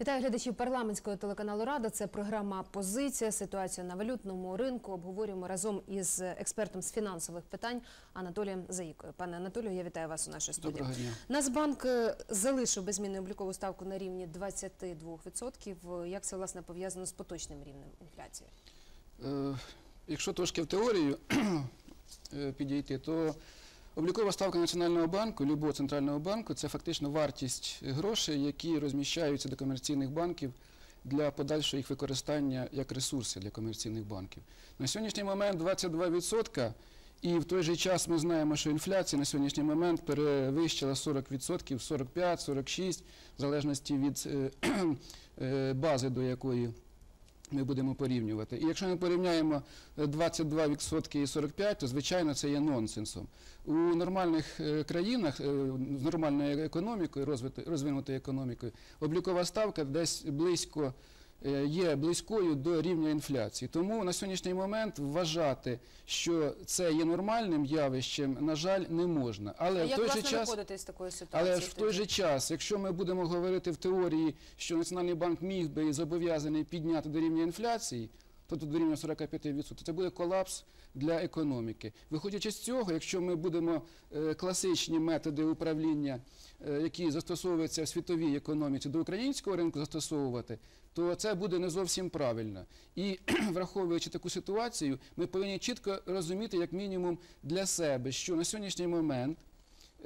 Вітаю глядачів парламентського телеканалу Рада. Це програма Позиція. Ситуацію на валютному ринку обговорюємо разом із експертом з фінансових питань Анатолієм Заїкою. Пане Анатолію, я вітаю вас у нашій студії. Доброго дня. Нацбанк е, залишив беззмінну облікову ставку на рівні 22%. Як це власне пов'язано з поточним рівнем інфляції? Е, Якщо трошки в теорію е, підійти, то облікова ставка Національного банку, любого центрального банку, це фактично вартість грошей, які розміщаються до комерційних банків для подальшого їх використання як ресурси для комерційних банків. На сьогоднішній момент 22%, і в той же час ми знаємо, що інфляція на сьогоднішній момент перевищила 40%, 45-46%, в залежності від е, е, бази, до якої ми будемо порівнювати. І якщо ми порівняємо е, 22% і 45%, то звичайно це є нонсенсом. У нормальних е, країнах е, з нормальною економікою, розвинутою економікою, облікова ставка десь близько е, є близькою до рівня інфляції. Тому на сьогоднішній момент вважати, що це є нормальним явищем, на жаль, не можна. Але в Як той же час з такої ситуації? але в той же час, якщо ми будемо говорити в теорії, що Національний банк міг би і зобов'язаний підняти до рівня інфляції, тобто до рівня 45%, це буде колапс для економіки. Виходячи з цього, якщо ми будемо е, класичні методи управління, е, які застосовуються в світовій економіці, до українського ринку застосовувати, то це буде не зовсім правильно. І враховуючи таку ситуацію, ми повинні чітко розуміти, як мінімум для себе, що на сьогоднішній момент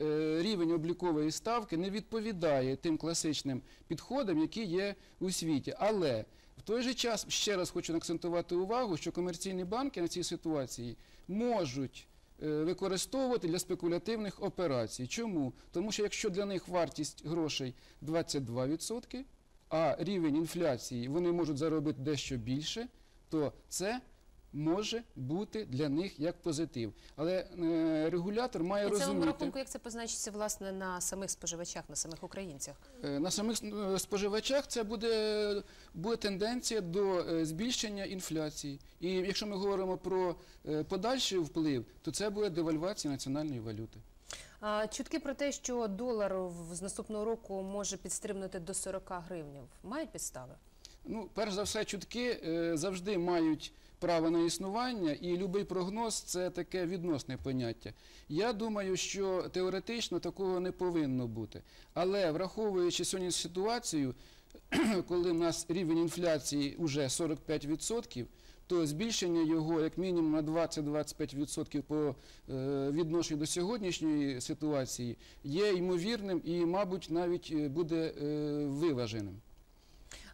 е, рівень облікової ставки не відповідає тим класичним підходам, які є у світі. Але в той же час ще раз хочу акцентувати увагу, що комерційні банки на цій ситуації можуть е, використовувати для спекулятивних операцій. Чому? Тому що якщо для них вартість грошей 22%, а рівень інфляції вони можуть заробити дещо більше, то це може бути для них як позитив. Але е, регулятор має І це розуміти. рахунку, як це позначиться власне на самих споживачах, на самих українцях? Е, На самих е, споживачах це буде, буде тенденція до збільшення інфляції. І якщо ми говоримо про подальший вплив, то це буде девальвація національної валюти. Чутки про те, що долар з наступного року може підстрибнути до 40 гривнів, мають підстави? Ну, перш за все, чутки е, завжди мають право на існування, і будь-який прогноз це таке відносне поняття. Я думаю, що теоретично такого не повинно бути. Але враховуючи сьогодні ситуацію, коли в нас рівень інфляції вже 45%, то збільшення його як мінімум на 20-25% по е, відношенню до сьогоднішньої ситуації є ймовірним і, мабуть, навіть е, буде виваженим.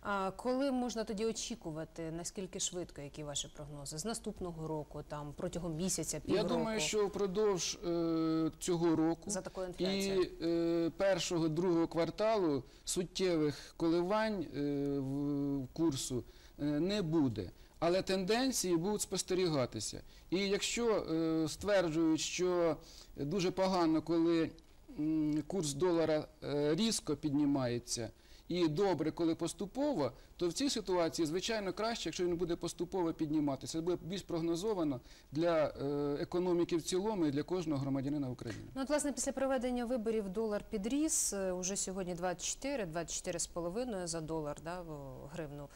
А коли можна тоді очікувати, наскільки швидко, які ваші прогнози? З наступного року, там протягом місяця, Я думаю, що впродовж е, цього року За такою і е, першого другого кварталу суттєвих коливань е, в, в курсу е, не буде. Але тенденції будуть спостерігатися. І якщо е, стверджують, що дуже погано, коли м, курс долара е, різко піднімається, і добре, коли поступово, то в цій ситуації, звичайно, краще, якщо він буде поступово підніматися. Це буде більш прогнозовано для е, економіки в цілому і для кожного громадянина України. Ну, от, власне, після проведення виборів долар підріс. е, Уже сьогодні 24, 24,5 за долар, да, гривну.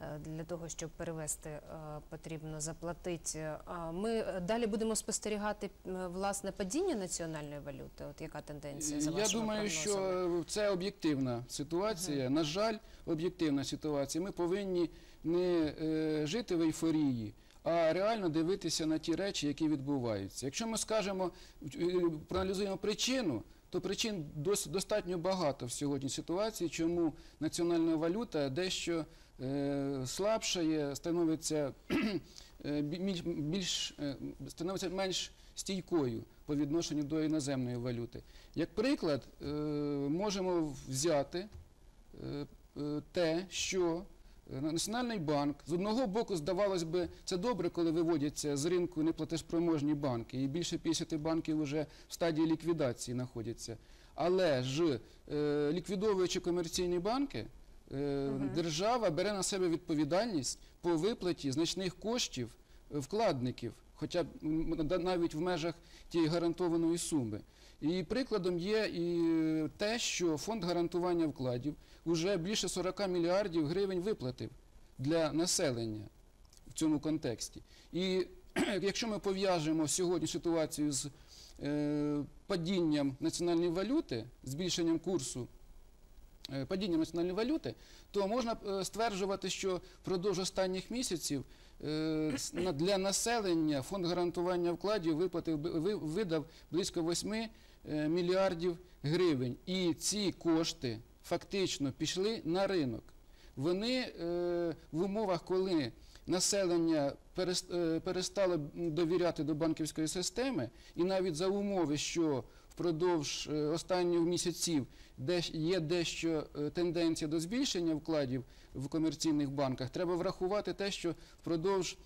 Е, Для того, щоб перевести, е, потрібно заплатити. А Ми е, далі будемо спостерігати е, власне падіння національної валюти. От яка тенденція за Я вашими думаю, прогнозами? що це об'єктивна ситуація. На жаль, об'єктивна ситуація. Ми повинні не е, жити в ейфорії. А реально дивитися на ті речі, які відбуваються. Якщо ми скажемо, е, проаналізуємо причину, то причин дос- достатньо багато в сьогодні ситуації, чому національна валюта дещо е, слабшає, становиться е, більш, більш е, становиться менш стійкою по відношенню до іноземної валюти. Як приклад, е, можемо взяти е, е, те, що е, Національний банк з одного боку, здавалось би, це добре, коли виводяться з ринку неплатежпроможні банки, і більше 50 банків вже в стадії ліквідації знаходяться. Але ж е, ліквідовуючи комерційні банки, е, держава бере на себе відповідальність по виплаті значних коштів е, вкладників, хоча б навіть в межах тієї гарантованої суми. І прикладом є і те, що фонд гарантування вкладів вже більше 40 мільярдів гривень виплатив для населення в цьому контексті. І якщо ми пов'яжемо сьогодні ситуацію з е, падінням національної валюти, збільшенням курсу е, падінням національної валюти, то можна е, стверджувати, що впродовж останніх місяців е, для населення фонд гарантування вкладів видав близько 8 е, мільярдів гривень. І ці кошти фактично пішли на ринок. Вони в умовах, коли населення перестало довіряти до банківської системи, і навіть за умови, що впродовж останніх місяців є дещо е, тенденція до збільшення вкладів в комерційних банках, треба врахувати те, що впродовж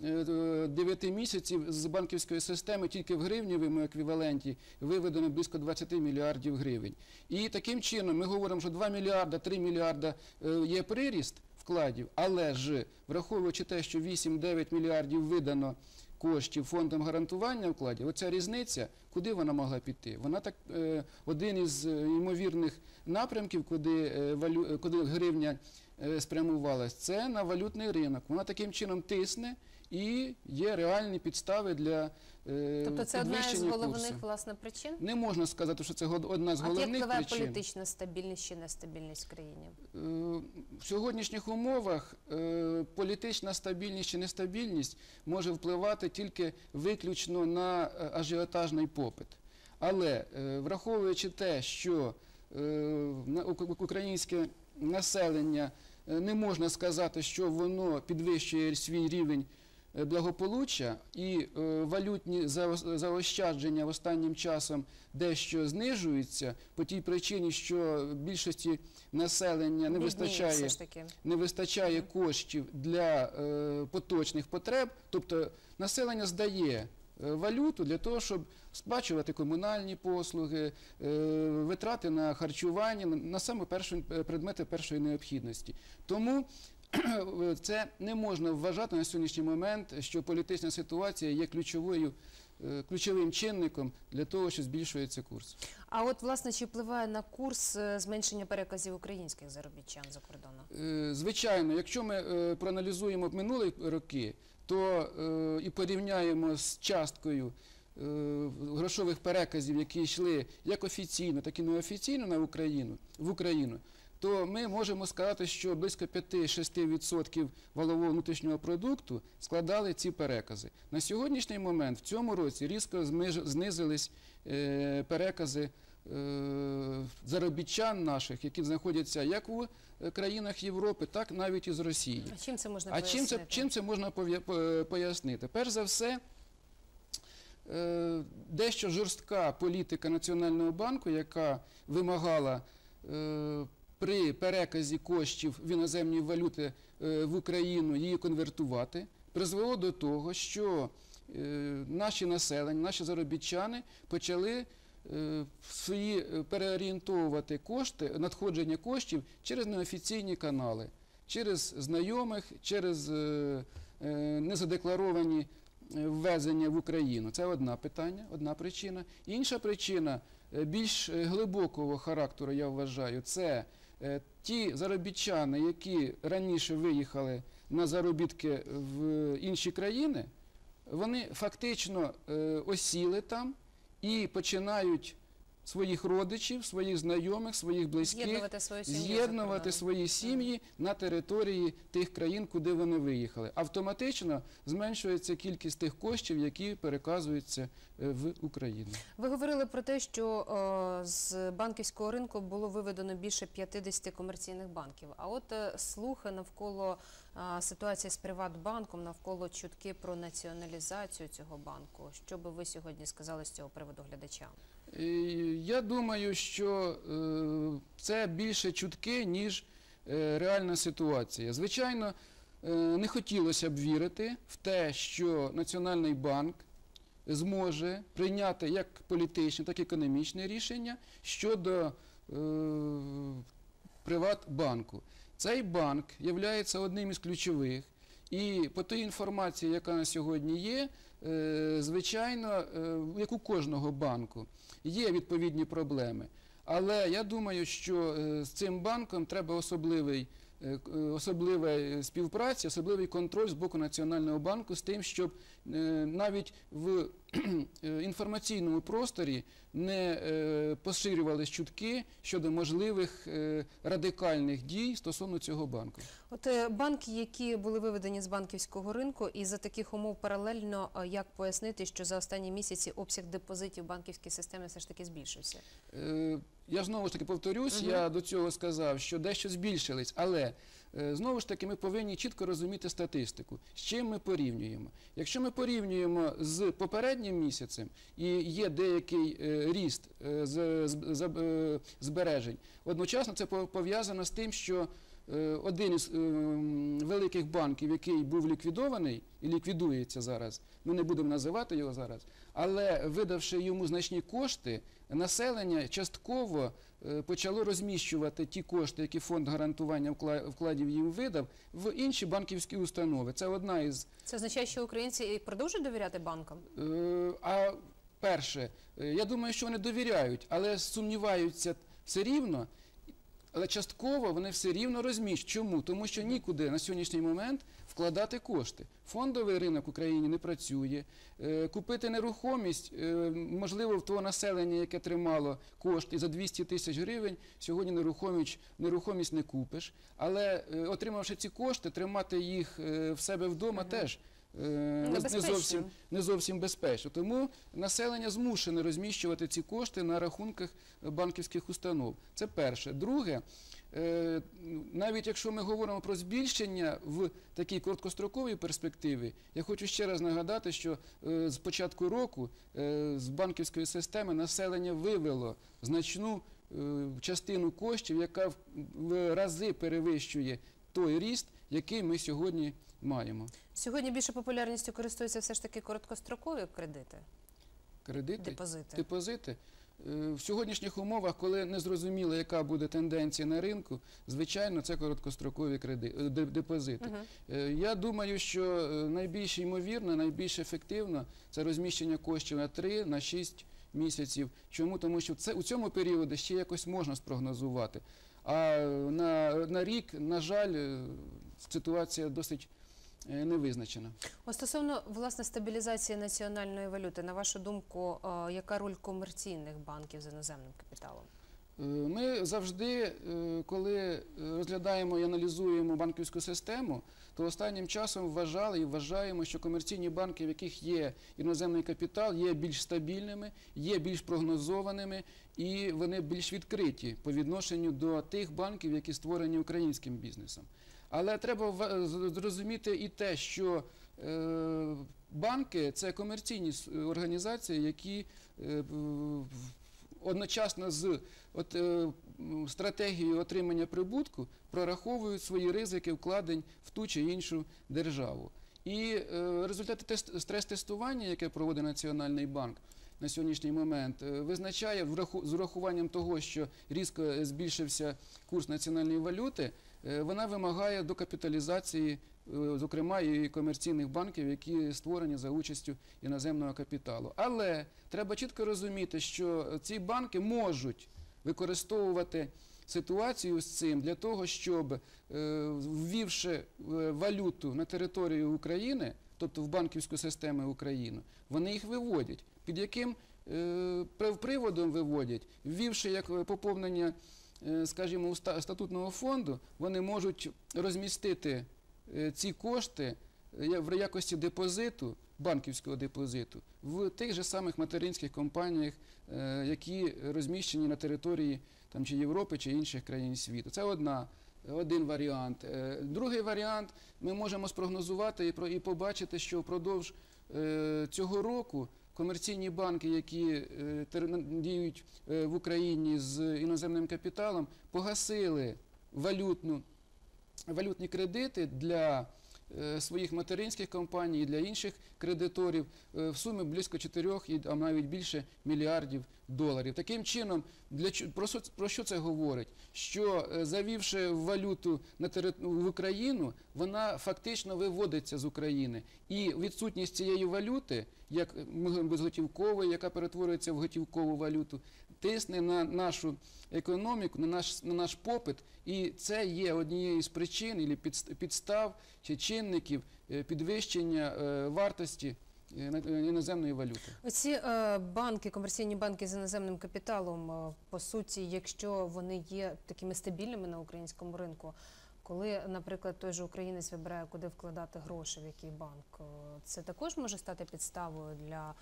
9 місяців з банківської системи тільки в гривневому еквіваленті виведено близько 20 мільярдів гривень. І таким чином ми говоримо, що 2 мільярда, 3 мільярда е, є приріст вкладів, але ж враховуючи те, що 8-9 мільярдів видано коштів фондом гарантування вкладів, оця різниця, куди вона могла піти? Вона так е, один із е, ймовірних напрямків, куди, е, валю, гривня спрямувалась, це на валютний ринок. Вона таким чином тисне і є реальні підстави для е, Тобто це одна із головних курсу. власне причин? Не можна сказати, що це одна з А як головних впливає політична стабільність чи нестабільність в країні? Е, В сьогоднішніх умовах е, політична стабільність чи нестабільність може впливати тільки виключно на е, ажіотажний попит. Але враховуючи те, що українське населення не можна сказати, що воно підвищує свій рівень благополуччя і е, валютні заощадження останнім часом дещо знижуються по тій причині, що більшості населення не вистачає не вистачає коштів для е, поточних потреб, тобто населення здає е, валюту для того, щоб сплачувати комунальні послуги, е, витрати на харчування, на, саме перші е, предмети першої необхідності. Тому е, це не можна вважати на сьогоднішній момент, що політична ситуація є ключовою. е, Ключовим чинником для того, що збільшується курс. А от власне чи впливає на курс е, зменшення переказів українських заробітчан за кордоном? Е, Звичайно, якщо ми е, проаналізуємо минулі роки, то е, і порівняємо з часткою е, грошових переказів, які йшли як офіційно, так і неофіційно на Україну, в Україну, то ми можемо сказати, що близько 5-6% валового внутрішнього продукту складали ці перекази. На сьогоднішній момент в цьому році різко знизились е, перекази е, заробітчан наших, які знаходяться як у е, країнах Європи, так навіть і з Росії. А чим це можна А чим це, пояснити? чим це можна пояснити? Перш за все, дещо жорстка політика Національного банку, яка вимагала при переказі коштів в іноземні валюти е, в Україну її конвертувати, призвело до того, що е, наші населення, наші заробітчани почали е, свої переорієнтовувати кошти, надходження коштів через неофіційні канали, через знайомих, через незадекларовані ввезення в Україну. Це одна питання, одна причина. Інша причина більш глибокого характеру, я вважаю, це ті заробітчани, які раніше виїхали на заробітки в інші країни, вони фактично е, осіли там і починають своїх родичів, своїх знайомих, своїх близьких З'єднувати свою сім'ю з'єднувати свої сім'ї на території тих країн, куди вони виїхали. Автоматично зменшується кількість тих коштів, які переказуються е, в Україну. Ви говорили про те, що е, з банківського ринку було виведено більше 50 комерційних банків. А от е, слухи навколо е, ситуації з Приватбанком, навколо чутки про націоналізацію цього банку. Що би ви сьогодні сказали з цього приводу глядачам? Я думаю, що е, це більше чутки, ніж е, реальна ситуація. Звичайно, е, не хотілося б вірити в те, що Національний банк зможе прийняти як політичне, так і економічне рішення щодо Приватбанку. Цей банк є одним із ключових І по тій інформації, яка на сьогодні є, е, звичайно, е, як у кожного банку, є відповідні проблеми. Але я думаю, що е, з цим банком треба особливий, особлива співпраця, особливий контроль з боку Національного банку з тим, щоб навіть в інформаційному просторі не е, поширювались чутки щодо можливих е, радикальних дій стосовно цього банку. От е, банки, які були виведені з банківського ринку, і за таких умов паралельно, е, як пояснити, що за останні місяці обсяг депозитів банківської системи все ж таки збільшився? Е, Я знову ж таки повторюсь, Мгм. я до цього сказав, що дещо збільшились, але е, знову ж таки ми повинні чітко розуміти статистику. З чим ми порівнюємо? Якщо ми порівнюємо з попереднім місяцем і є деякий е, ріст е, е, збережень, одночасно це пов'язано з тим, що е, один із е, великих банків, який був ліквідований і ліквідується зараз, ми не будемо називати його зараз, але видавши йому значні кошти, населення частково е, почало розміщувати ті кошти, які фонд гарантування вкладів їм видав, в інші банківські установи. Це одна із Це означає, що українці і продовжують довіряти банкам? Е, А перше, е, я думаю, що вони довіряють, але сумніваються все рівно. Але частково вони все рівно розміщують. Чому? Тому що нікуди на сьогоднішній момент вкладати кошти. Фондовий ринок в Україні не працює. Е, Купити нерухомість, е, можливо, в того населення, яке тримало кошти за 200 тисяч гривень, сьогодні нерухомість, нерухомість не купиш. Але е, отримавши ці кошти, тримати їх в себе вдома Мгм. теж не зовсім не зовсім безпечно. Тому населення змушене розміщувати ці кошти на рахунках банківських установ. Це перше. Друге, е, навіть якщо ми говоримо про збільшення в такій короткостроковій перспективі, я хочу ще раз нагадати, що е, з початку року е, з банківської системи населення вивело значну частину коштів, яка в рази перевищує той ріст, який ми сьогодні маємо. Сьогодні більше популярністю користуються все ж таки короткострокові кредити, Кредити, депозити. депозити. Е, В сьогоднішніх умовах, коли не зрозуміло, яка буде тенденція на ринку, звичайно, це короткострокові креди, е, депозити. Е, Я думаю, що найбільш ймовірно, найбільш ефективно це розміщення коштів на 3, на 6 місяців. Чому? Тому що це у цьому періоді ще якось можна спрогнозувати. А на, на рік, на жаль, ситуація досить е, невизначена. О, Стосовно власне стабілізації національної валюти, на вашу думку, е, яка роль комерційних банків з іноземним капіталом? Е, Ми завжди, е, коли е, розглядаємо і аналізуємо банківську систему, то останнім часом вважали і вважаємо, що комерційні банки, в яких є іноземний капітал, є більш стабільними, є більш прогнозованими і вони більш відкриті по відношенню до тих банків, які створені українським бізнесом. Але треба зрозуміти і те, що банки це комерційні організації, які в- одночасно з от, е, стратегією отримання прибутку прораховують свої ризики вкладень в ту чи іншу державу. І е, результати тест- стрес-тестування, яке проводить Національний банк на сьогоднішній момент, е, визначає враху- з урахуванням того, що різко збільшився курс національної валюти, е, вона вимагає докапіталізації, зокрема і комерційних банків, які створені за участю іноземного капіталу. Але треба чітко розуміти, що ці банки можуть використовувати ситуацію з цим для того, щоб, е, ввівши е, валюту на територію України, тобто в банківську систему України, вони їх виводять. Під яким е, приводом виводять, ввівши як е, поповнення, е, скажімо, статутного фонду, вони можуть розмістити е, ці кошти е, в якості депозиту, банківського депозиту, в тих же самих материнських компаніях, е, які розміщені на території там, чи Європи, чи інших країн світу. Це одна, один варіант. Е, Другий варіант ми можемо спрогнозувати і, побачити, що впродовж е, цього року комерційні банки, які е, діють е, в Україні з іноземним капіталом, погасили валютну, валютні кредити для е, своїх материнських компаній і для інших кредиторів е, в сумі близько 4, і- а навіть більше мільярдів доларів. Таким чином, для про, про що це говорить? Що е, завівши валюту на тери- в Україну, вона фактично виводиться з України. І відсутність цієї валюти, як м- безготівкової, яка перетворюється в готівкову валюту, тисне на нашу економіку, на наш, на наш попит. І це є однією з причин підстав чи чинників е, підвищення е, вартості е, е, іноземної валюти. Оці е, банки, комерційні банки з іноземним капіталом, е, по суті, якщо вони є такими стабільними на українському ринку, коли, наприклад, той же українець вибирає, куди вкладати гроші, в який банк, е, це також може стати підставою для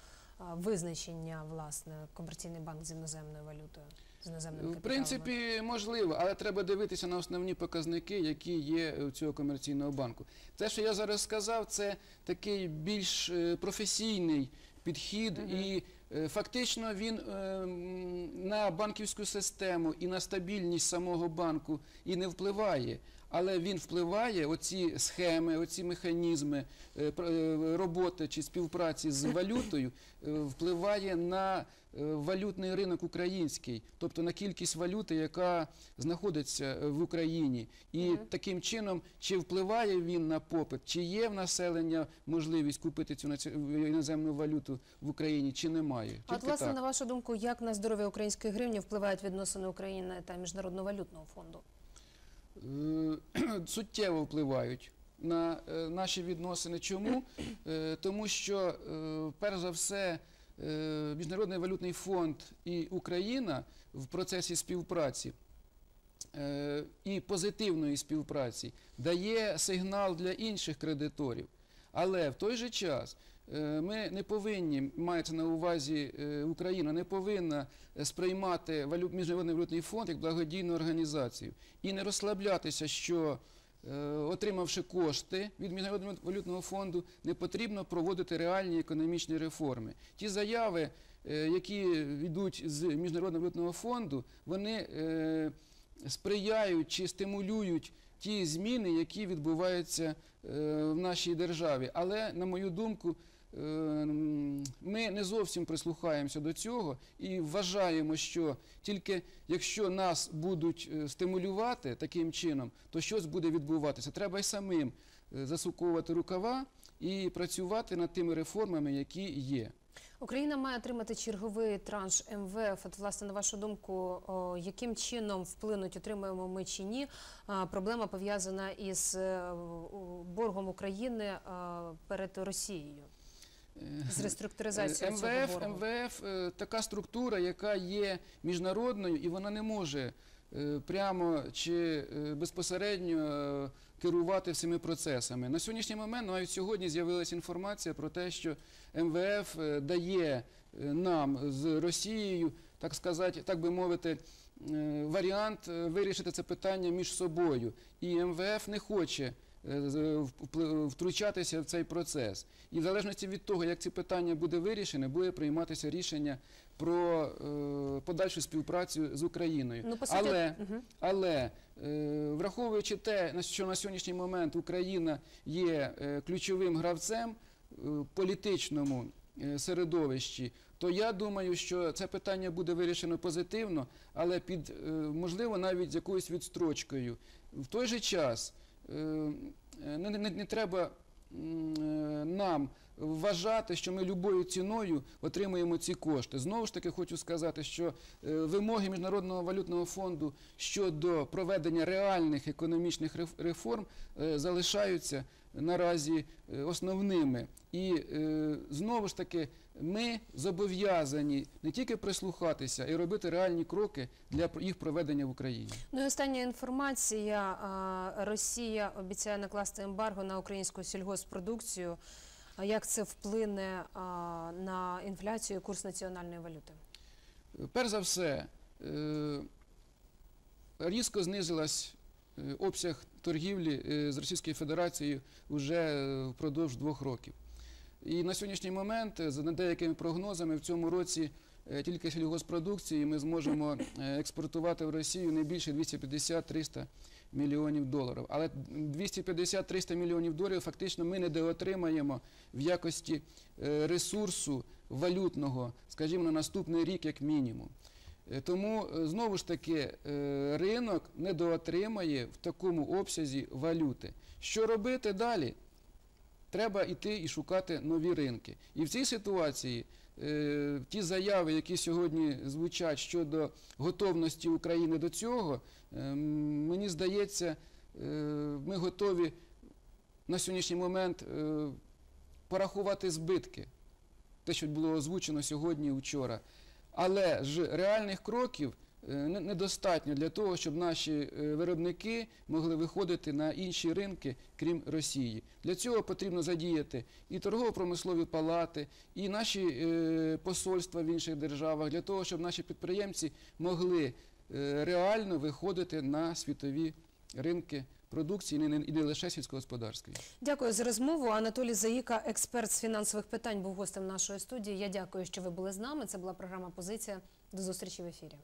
визначення власне комерційний банк з іноземною валютою, з іноземним В принципі, можливо, але треба дивитися на основні показники, які є у цього комерційного банку. Те, що я зараз сказав, це такий більш е, професійний підхід, угу. і е, фактично він е, на банківську систему і на стабільність самого банку і не впливає. Але він впливає, оці схеми, оці механізми е, е, роботи чи співпраці з валютою, е, впливає на валютний ринок український, тобто на кількість валюти, яка знаходиться в Україні. І таким чином, чи впливає він на попит, чи є в населення можливість купити цю іноземну валюту в Україні, чи немає. А от, власне, так. на вашу думку, як на здоров'я української гривні впливають відносини України та Міжнародного валютного фонду? Е, суттєво впливають на е, наші відносини. Чому? Е, Тому що, перш за все, Міжнародний валютний фонд і Україна в процесі співпраці і позитивної співпраці дає сигнал для інших кредиторів. Але в той же час ми не повинні, мається на увазі е, Україна, не повинна е, сприймати Міжнародний валютний фонд як благодійну організацію і не розслаблятися, що е, отримавши кошти від Міжнародного валютного фонду, не потрібно проводити реальні економічні реформи. Ті заяви, е, які йдуть з Міжнародного валютного фонду, вони е, сприяють чи стимулюють ті зміни, які відбуваються е, в нашій державі. Але, на мою думку, е, ми не зовсім прислухаємося до цього і вважаємо, що тільки якщо нас будуть е, стимулювати таким чином, то щось буде відбуватися. Треба й самим е, засуковувати рукава і працювати над тими реформами, які є. Україна має отримати черговий транш МВФ. От, власне, на вашу думку, яким чином вплинуть, отримаємо ми чи ні? Проблема пов'язана із е, боргом України перед Росією з реструктуризацією цього МВФ, боргу. МВФ е, така структура, яка є міжнародною, і вона не може е, прямо чи е, безпосередньо е, керувати всіми процесами. На сьогоднішній момент, навіть сьогодні з'явилася інформація про те, що МВФ е, дає е, нам з Росією, так сказати, так би мовити, е, варіант е, вирішити це питання між собою. І МВФ не хоче е, втручатися в цей процес. І в залежності від того, як ці питання буде вирішене, буде прийматися рішення про е, подальшу співпрацю з Україною. Ну, суті, Але але е, враховуючи те, що на сьогоднішній момент Україна є е, ключовим гравцем е, в політичному е, середовищі, то я думаю, що це питання буде вирішено позитивно, але під е, можливо навіть з якоюсь відстрочкою. В той же час е, не, не, не треба е, нам вважати, що ми любою ціною отримуємо ці кошти. Знову ж таки, хочу сказати, що е, вимоги Міжнародного валютного фонду щодо проведення реальних економічних реформ е, залишаються наразі е, основними. І е, знову ж таки, ми зобов'язані не тільки прислухатися і робити реальні кроки для їх проведення в Україні. Ну і остання інформація. Росія обіцяє накласти ембарго на українську сільгоспродукцію. Як це вплине на інфляцію і курс національної валюти? Перш за все, е, різко знизилась е, обсяг торгівлі е, з Російською Федерацією вже впродовж двох років. І на сьогоднішній момент, е, за деякими прогнозами, в цьому році е, тільки сільгоспродукції ми зможемо е, експортувати в Росію не більше 250-300 мільйонів доларів. Але 250-300 мільйонів доларів фактично ми недоотримаємо в якості ресурсу валютного, скажімо, на наступний рік як мінімум. Тому знову ж таки ринок недоотримає в такому обсязі валюти. Що робити далі? Треба йти і шукати нові ринки. І в цій ситуації е, ті заяви, які сьогодні звучать щодо готовності України до цього, е, мені здається, е, ми готові на сьогоднішній момент е, порахувати збитки, те, що було озвучено сьогодні і вчора. Але ж реальних кроків недостатньо для того, щоб наші е, виробники могли виходити на інші ринки, крім Росії. Для цього потрібно задіяти і торгово-промислові палати, і наші е, посольства в інших державах, для того, щоб наші підприємці могли е, реально виходити на світові ринки продукції і не- і лише сільськогосподарської. Дякую за розмову. Анатолій Заїка, експерт з фінансових питань, був гостем нашої студії. Я дякую, що ви були з нами. Це була програма Позиція. До зустрічі в ефірі.